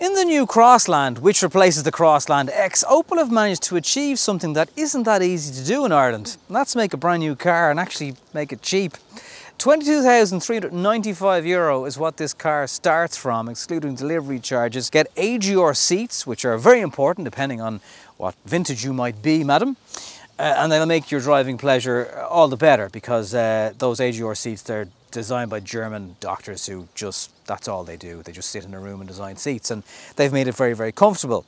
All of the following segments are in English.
In the new Crossland, which replaces the Crossland X, Opel have managed to achieve something that isn't that easy to do in Ireland. And that's make a brand new car and actually make it cheap. 22,395 euro is what this car starts from, excluding delivery charges. Get AGR seats, which are very important depending on what vintage you might be, madam. Uh, and they'll make your driving pleasure all the better because uh, those AGR seats, they're designed by German doctors who just, that's all they do. They just sit in a room and design seats and they've made it very, very comfortable.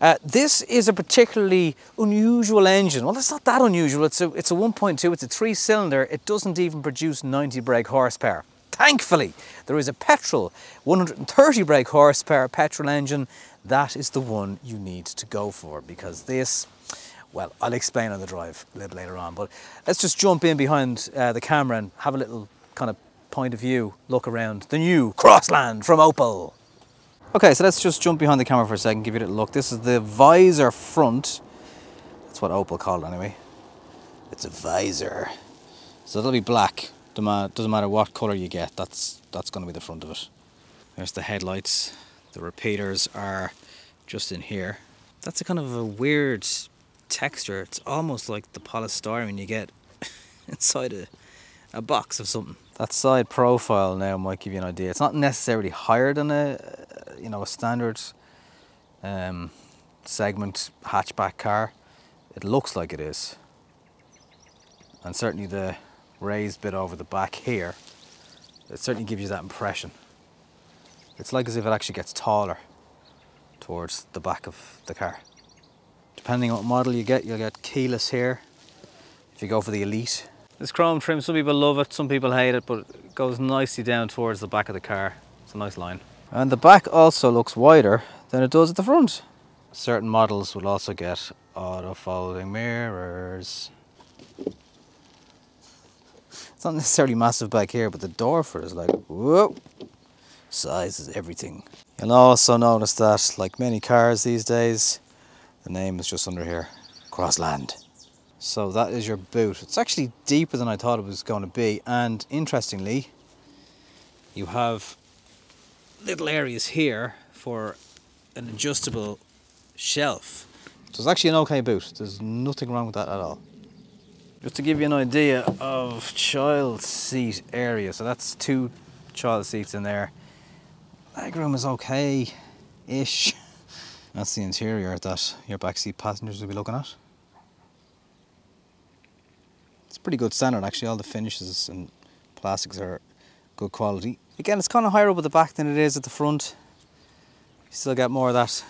Uh, this is a particularly unusual engine. Well, it's not that unusual. It's a, it's a 1.2, it's a three cylinder. It doesn't even produce 90 brake horsepower. Thankfully, there is a petrol 130 brake horsepower petrol engine. That is the one you need to go for because this, well, I'll explain on the drive a little later on, but let's just jump in behind uh, the camera and have a little kind of point of view, look around the new Crossland from Opel. Okay, so let's just jump behind the camera for a second, give you a look. This is the visor front. That's what Opel called it anyway. It's a visor. So it'll be black. Doesn't matter what colour you get, that's, that's going to be the front of it. There's the headlights. The repeaters are just in here. That's a kind of a weird texture. It's almost like the polystyrene you get inside a, a box of something. That side profile now might give you an idea. It's not necessarily higher than a, you know, a standard um, segment hatchback car. It looks like it is. And certainly the raised bit over the back here, it certainly gives you that impression. It's like as if it actually gets taller towards the back of the car. Depending on what model you get, you'll get keyless here. If you go for the Elite, this chrome trim, some people love it, some people hate it, but it goes nicely down towards the back of the car. It's a nice line. And the back also looks wider than it does at the front. Certain models will also get auto folding mirrors. It's not necessarily massive back here, but the door for it is like, whoa, size is everything. You'll also notice that, like many cars these days, the name is just under here, Crossland. So that is your boot. It's actually deeper than I thought it was going to be. And interestingly, you have little areas here for an adjustable shelf. So it's actually an okay boot. There's nothing wrong with that at all. Just to give you an idea of child seat area. So that's two child seats in there. Legroom is okay-ish. That's the interior that your backseat passengers will be looking at It's pretty good standard actually. All the finishes and plastics are good quality. Again, it's kind of higher up at the back than it is at the front. You still get more of that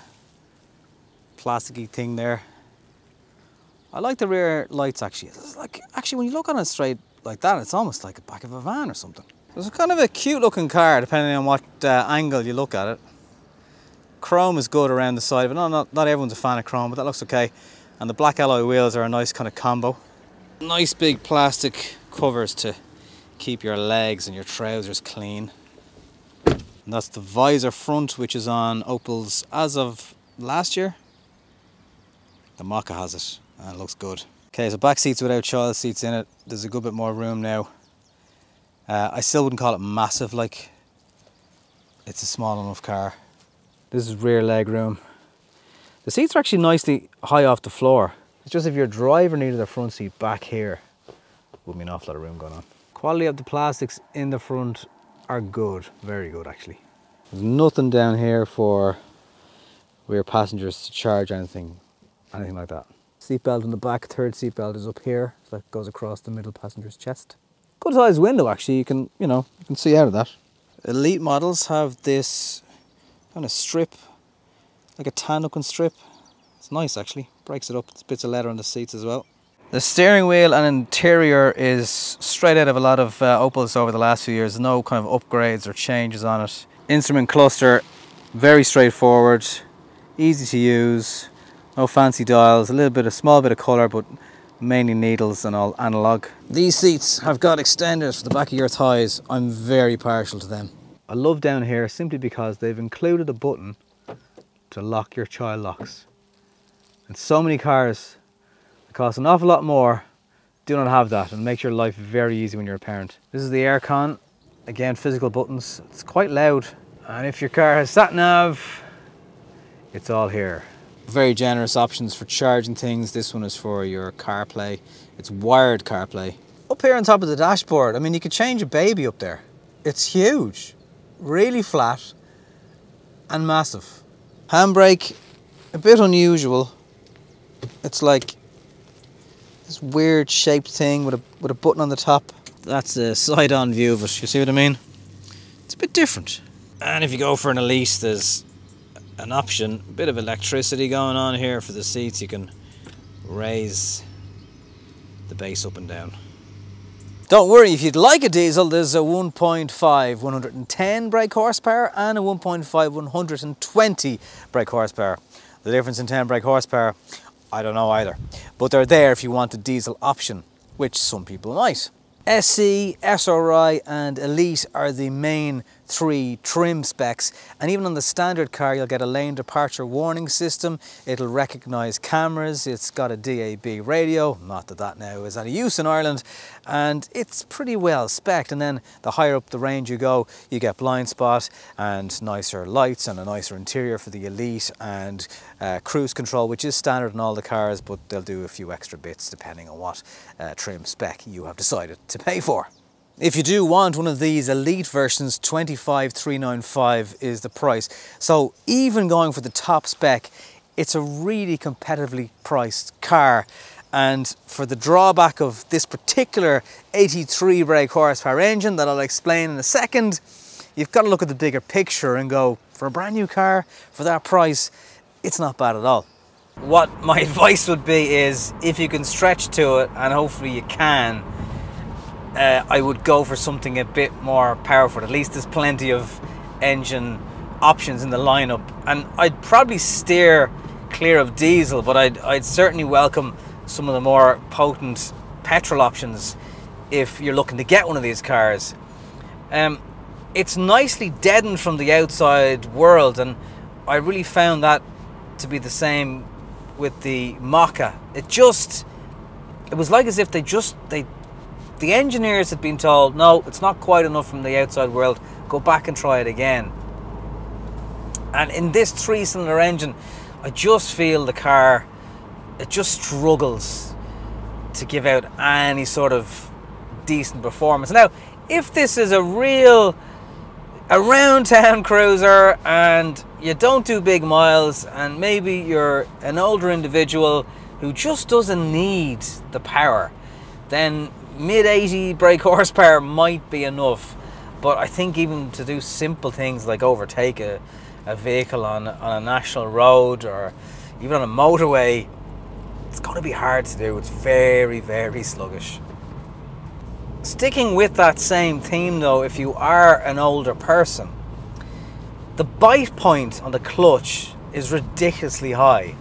plasticky thing there. I like the rear lights actually. It's like actually when you look on it straight like that, it's almost like the back of a van or something. It's kind of a cute looking car depending on what uh, angle you look at it. Chrome is good around the side, but no, not, not everyone's a fan of chrome, but that looks okay. And the black alloy wheels are a nice kind of combo. Nice big plastic covers to keep your legs and your trousers clean. And that's the visor front, which is on Opel's as of last year. The Mokka has it, and it looks good. Okay, so back seats without child seats in it. There's a good bit more room now. Uh, I still wouldn't call it massive, like it's a small enough car. This is rear leg room. The seats are actually nicely high off the floor. It's just if your driver needed a front seat back here, would be an awful lot of room going on. Quality of the plastics in the front are good, very good actually. There's nothing down here for rear passengers to charge anything, anything like that. Seatbelt in the back, third seatbelt is up here, so that goes across the middle passenger's chest. Good sized window actually, you can, you know, you can see out of that. Elite models have this kind of strip, like a tan looking strip it's nice actually, breaks it up. There's bits of leather on the seats as well. The steering wheel and interior is straight out of a lot of uh, Opels over the last few years. No kind of upgrades or changes on it. Instrument cluster, very straightforward, easy to use, no fancy dials, a little bit, a small bit of colour, but mainly needles and all analog. These seats have got extenders for the back of your thighs. I'm very partial to them. I love down here simply because they've included a button to lock your child locks. And so many cars that cost an awful lot more do not have that and makes your life very easy when you're a parent. This is the aircon. Again, physical buttons. It's quite loud. And if your car has sat nav, it's all here. Very generous options for charging things. This one is for your CarPlay. It's wired CarPlay. Up here on top of the dashboard, I mean, you could change a baby up there. It's huge, really flat and massive. Handbrake, a bit unusual. It's like this weird shaped thing with a, with a button on the top. That's a side-on view of it, you see what I mean? It's a bit different. And if you go for an Elite, there's an option, a bit of electricity going on here for the seats. You can raise the base up and down. Don't worry, if you'd like a diesel, there's a 1.5 110 brake horsepower and a 1.5 120 brake horsepower. The difference in 10 brake horsepower, I don't know either. But they're there if you want a diesel option, which some people might. SE, SRI and Elite are the main three trim specs and even on the standard car you'll get a lane departure warning system. It'll recognize cameras. It's got a DAB radio not that that now is any use in Ireland and it's pretty well spec'd and then the higher up the range you go you get blind spot and nicer lights and a nicer interior for the Elite and uh, cruise control which is standard in all the cars but they'll do a few extra bits depending on what uh, trim spec you have decided to pay for. If you do want one of these elite versions, 25,395 is the price. So even going for the top spec, it's a really competitively priced car. And for the drawback of this particular 83 brake horsepower engine that I'll explain in a second, you've got to look at the bigger picture and go, for a brand new car, for that price, it's not bad at all. What my advice would be is, if you can stretch to it, and hopefully you can, uh, I would go for something a bit more powerful. At least there's plenty of engine options in the lineup, and I'd probably steer clear of diesel, but I'd, I'd certainly welcome some of the more potent petrol options if you're looking to get one of these cars. Um, it's nicely deadened from the outside world, and I really found that to be the same with the Mokka. It just, it was like as if they just they the engineers had been told, no, it's not quite enough from the outside world, go back and try it again. And in this three cylinder engine, I just feel the car, it just struggles to give out any sort of decent performance. Now, if this is a real around town cruiser and you don't do big miles and maybe you're an older individual who just doesn't need the power, then mid 80 brake horsepower might be enough but I think even to do simple things like overtake a, a vehicle on, on a national road or even on a motorway it's going to be hard to do. It's very very sluggish. Sticking with that same theme though if you are an older person the bite point on the clutch is ridiculously high.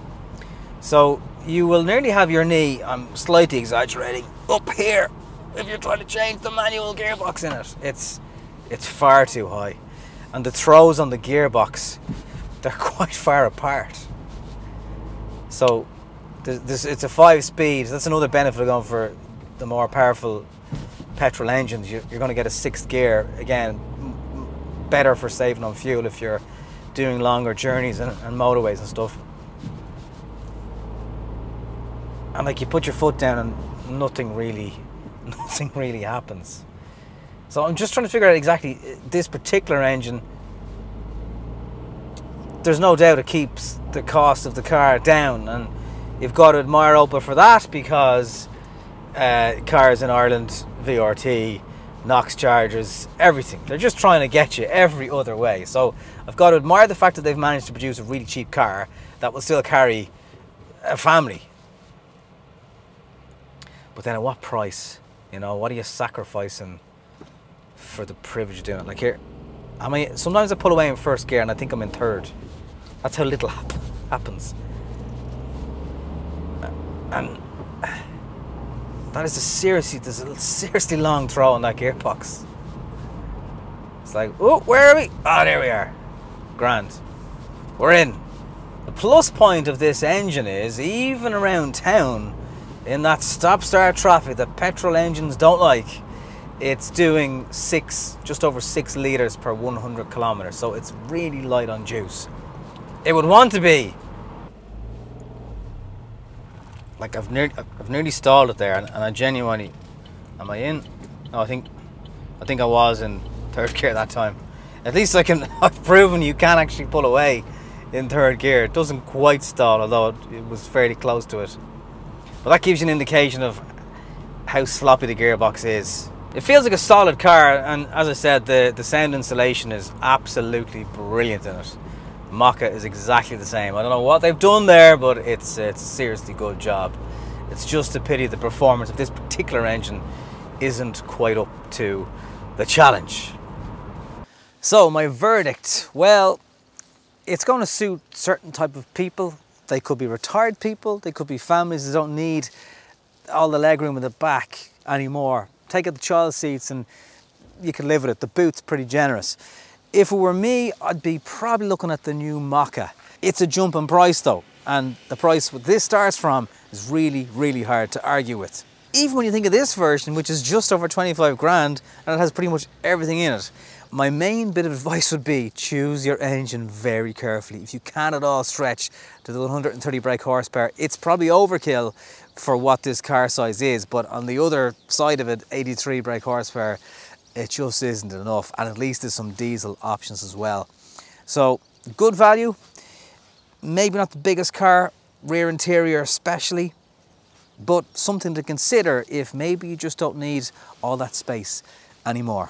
So you will nearly have your knee I'm slightly exaggerating up here if you're trying to change the manual gearbox in it. It's it's far too high. And the throws on the gearbox, they're quite far apart. So this, it's a five speed. That's another benefit of going for the more powerful petrol engines. You're, you're going to get a sixth gear again, better for saving on fuel if you're doing longer journeys and, and motorways and stuff. And like you put your foot down and nothing really nothing really happens. So I'm just trying to figure out exactly uh, this particular engine. There's no doubt it keeps the cost of the car down, and you've got to admire Opel for that because uh, cars in Ireland, VRT, NOx chargers, everything. They're just trying to get you every other way. So I've got to admire the fact that they've managed to produce a really cheap car that will still carry a family. But then at what price? You know, what are you sacrificing for the privilege of doing it? Like here, I mean, sometimes I pull away in first gear and I think I'm in third. That's how little happens. And that is a seriously, there's a seriously long throw on that gearbox. It's like, oh, where are we? Ah, oh, there we are. Grand. We're in. The plus point of this engine is, even around town, in that stop-start traffic that petrol engines don't like, it's doing six, just over six liters per 100 kilometers. So it's really light on juice. it would want to be. Like I've nearly, I've nearly stalled it there, and, and I genuinely, am I in? No, I think, I think I was in third gear that time. At least I can. I've proven you can actually pull away in third gear. It doesn't quite stall, although it was fairly close to it. But that gives you an indication of how sloppy the gearbox is. It feels like a solid car, and as I said, the, the sound insulation is absolutely brilliant in it. Mokka is exactly the same. I don't know what they've done there, but it's, it's a seriously good job. It's just a pity the performance of this particular engine isn't quite up to the challenge. So my verdict, well, it's going to suit certain type of people. They could be retired people, they could be families that don't need all the legroom in the back anymore. Take out the child seats and you can live with it. The boot's pretty generous. If it were me, I'd be probably looking at the new Mokka. It's a jump in price though, and the price this starts from is really, really hard to argue with. Even when you think of this version, which is just over 25 grand, and it has pretty much everything in it, my main bit of advice would be choose your engine very carefully. If you can at all stretch to the 130 brake horsepower, it's probably overkill for what this car size is, but on the other side of it, 83 brake horsepower, it just isn't enough. And at least there's some diesel options as well. So good value, maybe not the biggest car, rear interior especially, but something to consider if maybe you just don't need all that space anymore.